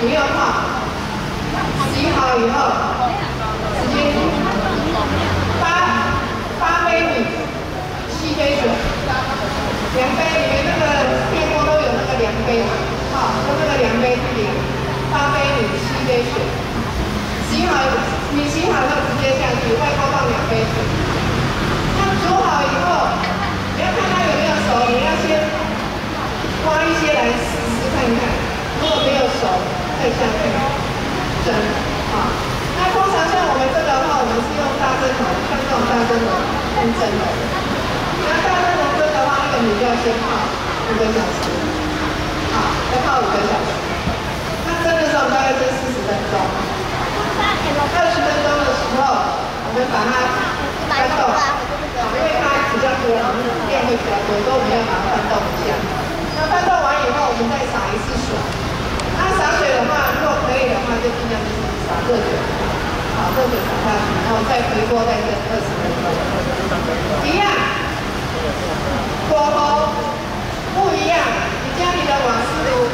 不用泡，洗好以后直接煮。八八杯米，七杯水，量杯里面那个电锅都有那个量杯嘛，好，用那个量杯去量。八杯米，七杯水，洗好米洗好以后直接下去，外锅放两杯水。那煮好以后，你要看它有没有熟，你要先挖一些来试试看看，如果没有熟，再下去蒸，好。那通常像我们这个的话，我们是用大蒸笼，像这种大蒸笼用蒸的。那大蒸笼蒸的话，那个米要先泡五个小时，好，要泡五个小时。那蒸的时候大概蒸四十分钟。二十分钟的时候，我们把它翻动，因为它比较多，量会比较多，所以我们要把它翻动一下。那翻动完以后，我们再洒一次水。那洒水的话，如果可以的话，就尽量就是洒热水，热水洒下去，然后再回锅再蒸二十分钟。一样，火候不一样，你家里的瓦斯炉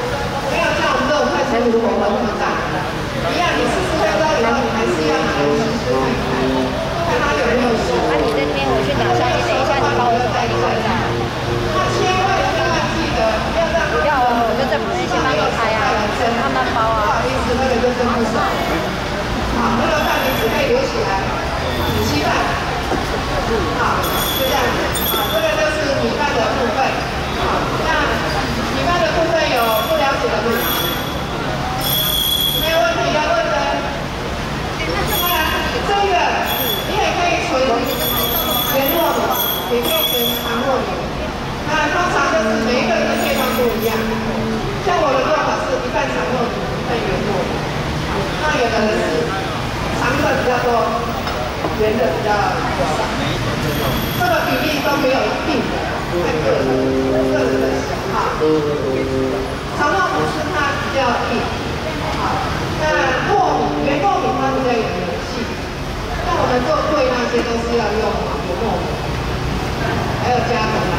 没有像我们这种快餐炉火候那么大。一样，你四十分钟以后，你还是要拿来试试看看，看它有没有熟。那你在这边，我去拿下，你等一下你帮我带你回来。那千万千万记得不要让它不要啊，我就在旁边先帮你开啊，慢慢包不啊。好意思，那个就蒸不熟。好，那个饭你只可以留起来，米稀饭。好，就这样子。好，这个就是米饭的部分。好，那米饭的部分有不了解的吗？没有问题要问的。那这个你也可以存原糯米，也可以存长糯米。那通常就是每一个人的配方不一样。像我的做法是一半长糯米，一半圆糯米。那有的人是长的比较多，圆的比较少。这个比例都没有一定的，看个人个人的喜好。长糯米是它比较硬，好，那糯米圆糯米它比较有油气。像我们做柜那些都是要用圆糯米，还有加红米。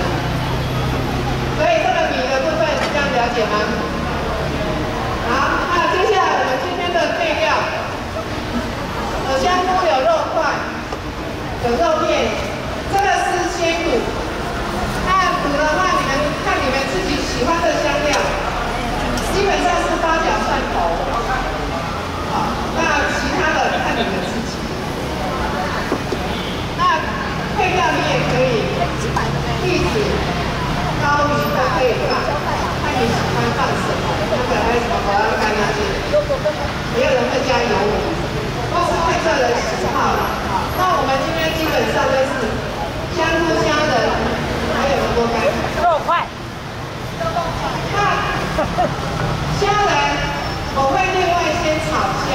所以这个米的部分这样了解吗？好，那接下来我们今天的配料，有香菇，有肉块，有肉片，这个是鲜骨。那骨的话，你们看你们自己喜欢的香料，基本上是八角、蒜头。好，那其他的看你们自己。那配料你也可以，栗子、高鱼都可以放，看你喜欢放什么。那个还有什么荷兰干那些，也有人会加油米，都是看个人喜好了。好，那我们今天基本上都是香菇、虾仁，还有萝卜干。肉块。那虾仁我会另外先炒香，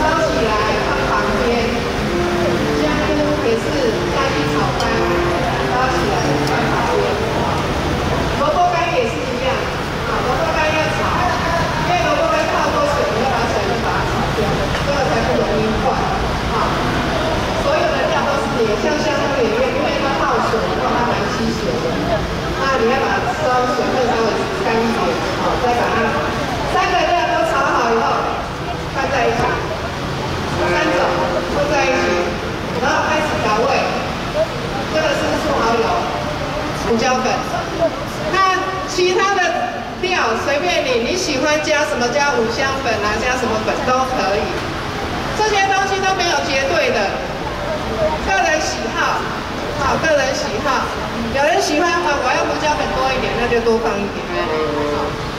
烧起来放旁边。香菇也是下去炒干，烧起来放旁边。萝卜干也是一样，啊，萝卜干要炒，因为萝卜干泡多水，你要把水分把它炒掉，这个才不容易坏。啊，所有的料都是也像香菇也一样，因为它泡水，然后它蛮吸水的。那你要把它烧水分稍微干一点，好，再把它三个料都炒好以后，放在一起，三种混在一起，然后开始调味。这个是素蚝油、胡椒粉。那其他的料随便你，你喜欢加什么加五香粉啊，加什么粉都可以。这些东西都没有绝对的，个人喜好，好，个人喜好。有人喜欢啊，我要胡椒粉多一点，那就多放一点。好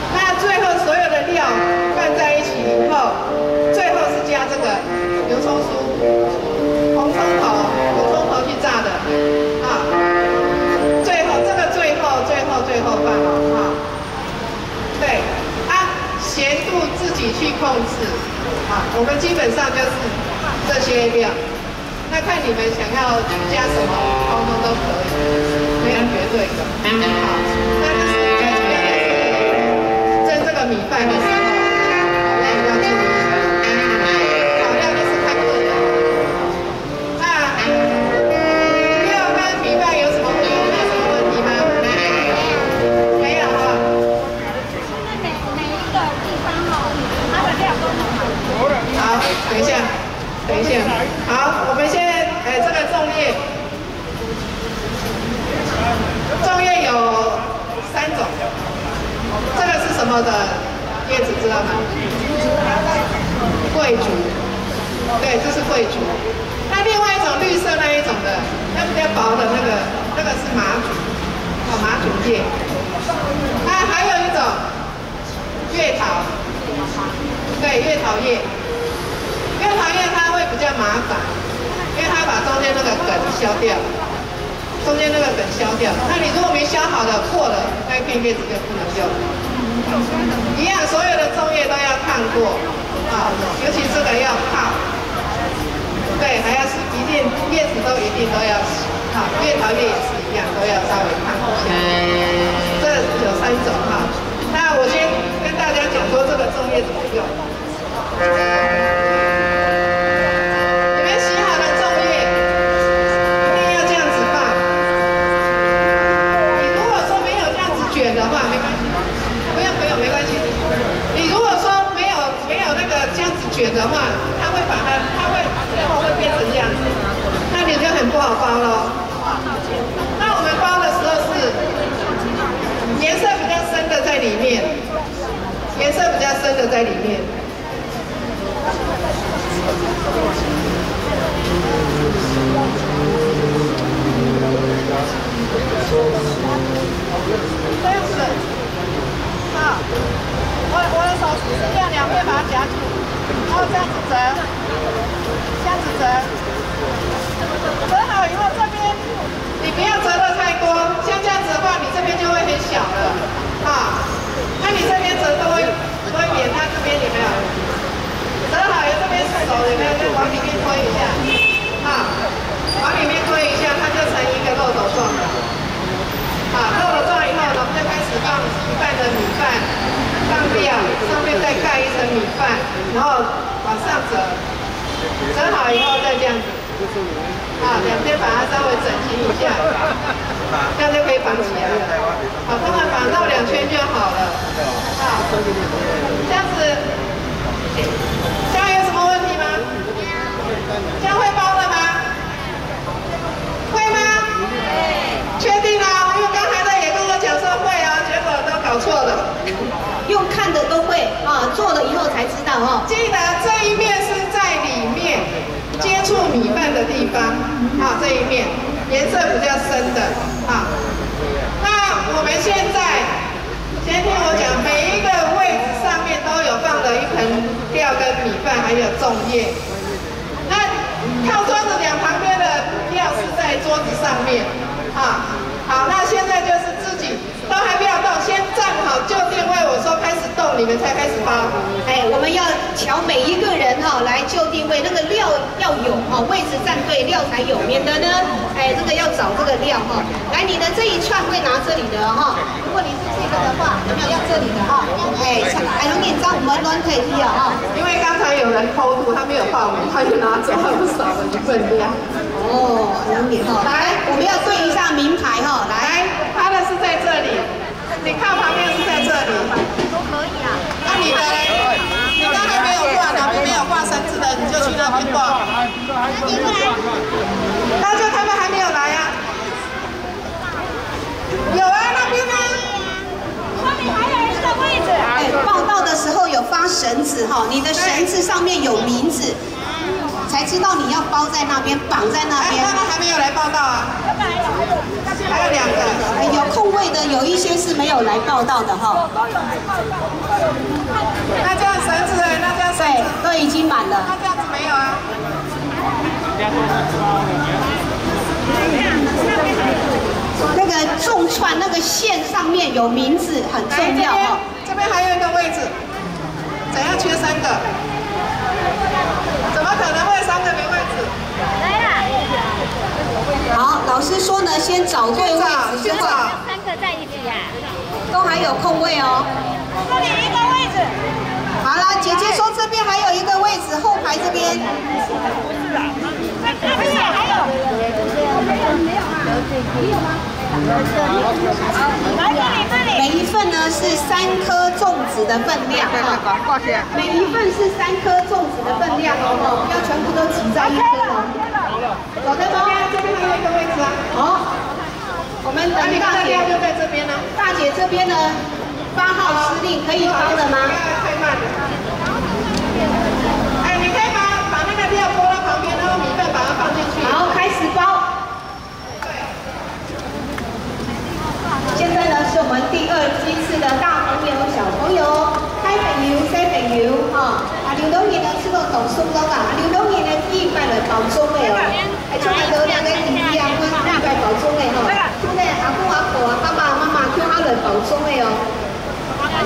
所有的料拌在一起以后，最后是加这个油葱酥，红葱头，红葱头去炸的，啊，最后这个最后最后最后放啊，对，啊，咸度自己去控制，啊，我们基本上就是这些料。那看你们想要加什么，通通都可以，没有绝对的。好，那是蒸这个米饭的时候，好要要注意，好料就是看个人。那料跟米饭有什么不同？有什么问题吗？没有哈。每每一个地方哦，好，好等一下，等一下。好，我们先，哎，这个粽叶，粽叶有三种。这个什么的叶子知道吗？桂竹。对，这是桂竹。那另外一种绿色那一种的，那比较薄的那个，那个是麻竹，哦，麻竹叶。那还有一种月桃，对，月桃叶。月桃叶它会比较麻烦，因为它把中间那个梗削掉，中间那个梗削掉。那你如果没削好的破了，那片叶子就不能用。一样，所有的粽叶都要烫过啊，尤其这个要泡。对，还要洗，一定叶子都一定都要洗。好，月桃叶也是一样，都要稍微烫一下。这有三种哈。那我先跟大家讲说这个粽叶怎么用。选的话，它会把它，它会。最后会变成这样子，那你就很不好包喽。那我们包的时候是颜色比较深的在里面，颜色比较深的在里面。这样子，好，我我的手是这样，两边把它夹住，然后这样子折。这样子折，折好以后这边你不要折的太多，像这样子的话，你这边就会很小了，啊，那你这边折多多一点，它这边有没有？折好以后这边手有没有就往里面推一下，啊，往里面推一下，它就成一个漏斗状了，啊，漏斗状以后，我们就开始放一半的米饭，上面啊，上面再盖一层米饭，然后往上折。折好以后再这样子，啊，两边把它稍微整形一下，这样就可以绑起来了。好，帮它绑到两圈就好了。啊，这样子，这样有什么问题吗？这样会包了吗？会吗？确定啦，因为刚才的也跟我讲说会啊，结果都搞错了。用看的都会啊，做了以后才知道哦。记得这一面是在里面接触米饭的地方，啊，这一面颜色比较深的，啊。那我们现在先听我讲，每一个位置上面都有放了一盆料跟米饭，还有粽叶。那靠桌子两旁边的料是在桌子上面，啊，好，那现在就是自己。都还不要动，先站好就定位。我说开始动，你们才开始包。哎，我们要瞧每一个人哈来就定位，那个料要有哈，位置站对，料才有，免得呢，哎，这个要找这个料哈。来，你的这一串会拿这里的哈。如果你是这个的话，有没有要这里的哈？哎，哎，龙眼章我们都可以要哈。因为刚才有人偷渡，他没有报名，他就拿走少的一份料。哦，龙眼哈。来，我们要对一下名牌哈，来，他的是在这里。你看旁边是在这里，都可以啊。那你的，你刚才没有挂的，没有挂绳子的，你就去那边挂。那就他们还没有来啊？有啊，那边呢？后面还有一个位置。哎，报道的时候有发绳子哈，你的绳子上面有名字，才知道你要包在那边，绑在那边。他们还没有来报道啊？还有两个，有空位的有一些是没有来报道的哈。那这样绳子，那这样对，都已经满了。那这样子没有啊？那个重串那个线上面有名字，很重要哦。这边还有一个位置，怎样缺三个？怎么可能会三个没位置？来啦！好，老师说呢，先找对位置，先找三个在一起呀，都还有空位哦。这里一个位置。好了，姐姐说这边还有一个位置，后排这边。不是啊，这边还有。没有没有啊，没有吗？来这里这里。每一份呢是三颗粽子的分量哈，每一份是三颗粽子的分量哦，不要全部都挤在一颗哦。走的吗？这边还有一个位置啊。好，我们等大姐料就在这边呢。大姐这边呢八号司令，可以包了吗？太慢了。哎，你可以把把那个料拨到旁边，然后米饭把它放进去。好，开始包。现在呢是我们第二批次的大朋友、小朋友开朋友、小朋友哈。啊，刘东年呢吃到懂松糕啊，刘东年呢一拜来保中的哦，哎，出来都两个弟弟啊，我一拜保中的哈。现在阿公阿婆啊、爸爸妈妈叫他来保中的哦。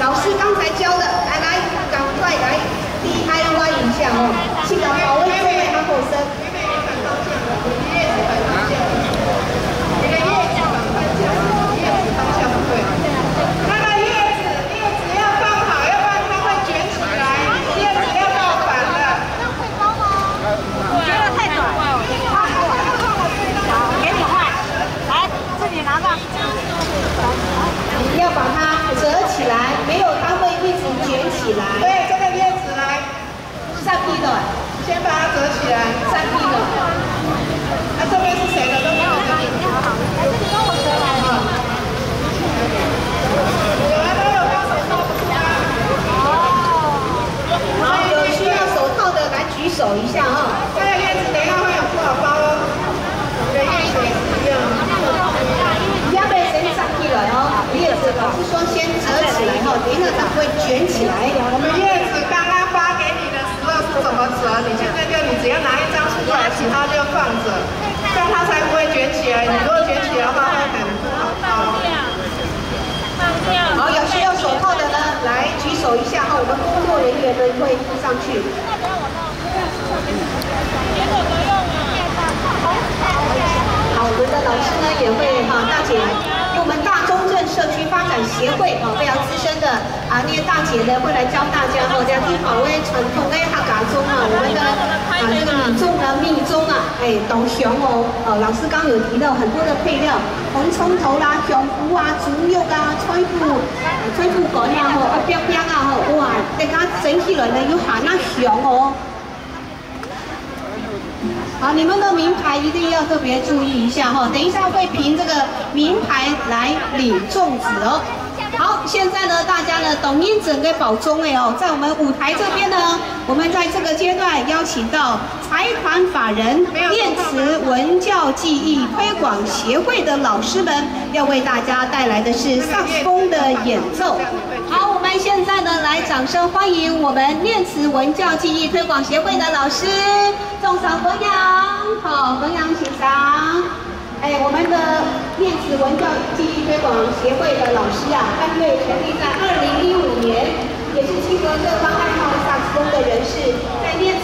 老师刚才教的，来来，赶快来 DIY 一下哦，记得保温杯还好生。你的叶子反方向，叶子方向不对。那个叶子，叶子要放好，要不然它会卷起来。叶子要倒反的。我觉得太短。好，给你换。来，自己拿吧。你要把它折起来，没有它会一直卷起来。对，这个叶子来，上臂的，先把它折起来。上臂的。那这边是谁的？都没有这里。来，这里跟我折来了。有啊，都有包手套不是吗？好，有需要手套的。来举手一下哈。这个叶子等一下会有不好包哦。跟叶子也是一样。要被先上臂了哦。叶子老师说先折起来哈，等一下它会卷起来。我们叶子刚刚发给你的时候是怎么折？你现在就你只要拿一张出来，其他就放着，这样它才不会卷起来。你如果卷起来的话，会很不好包。放掉。好，有需要手套的呢，来举手一下哈，我们工作人员呢会附上去。好，我们的老师呢也会哈，大姐，因为我们大中正社区发展协会的啊，那些大姐呢会来教大家哈，这样去保卫传统的客家中啊，我们的啊这个米粽啊、蜜粽啊，哎，都熊哦，呃，老师刚有提到很多的配料，红葱头啦、香菇啊、猪肉啊、菜脯、菜脯干啊、吼啊、饼饼啊，吼，哇，大家整起来呢有哈那熊哦。好，你们的名牌一定要特别注意一下哈，等一下会凭这个名牌来领粽子哦。好，现在呢，大家呢，抖音整个保中哎哦，在我们舞台这边呢，我们在这个阶段邀请到财团法人念慈文教技艺推广协会的老师们，要为大家带来的是萨克斯风的演奏。好，我们现在呢，来掌声欢迎我们念慈文教技艺推广协会的老师，众赏弘扬，好，弘扬请上。哎，我们的电子文教记忆推广协会的老师啊，他因为成立在二零一五年，也是清河各方爱好萨克斯风的人士，在念。